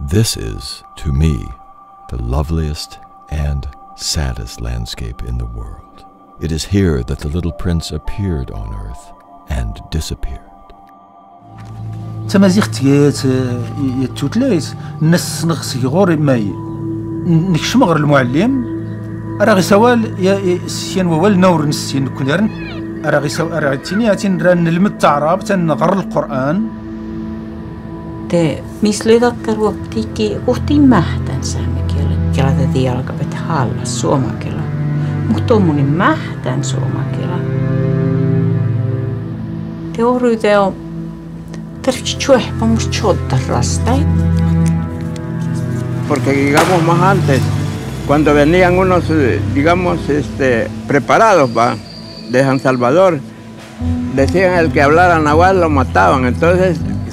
This is, to me, the loveliest and saddest landscape in the world. It is here that the little prince appeared on earth and disappeared. تمازيغت يتوتلايت الناس نغسي غور ماي نكشم غير المعلم راه غي سوال يا سيان ووال نور نسين كنرن راه غي سوال راه تيني هاتين راه نلمد تعراب تنغر القران te mislytakkaruoptiki uhti mähtän saamekielä. Kela te tialkapet halla suomakela. Mutta moni mähtän suomakela. Te oryte on tarvitsi chuehpa mus chotta rastai. Porque digamos más antes, cuando venían unos, eh, digamos, este, preparados va, de San Salvador, decían el que hablara nahuatl lo mataban. Entonces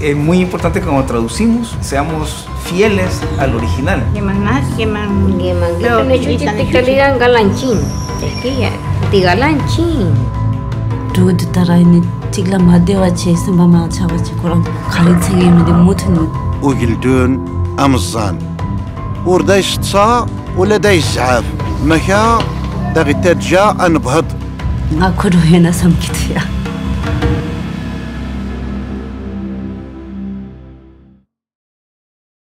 Es muy importante que cuando traducimos seamos fieles al original.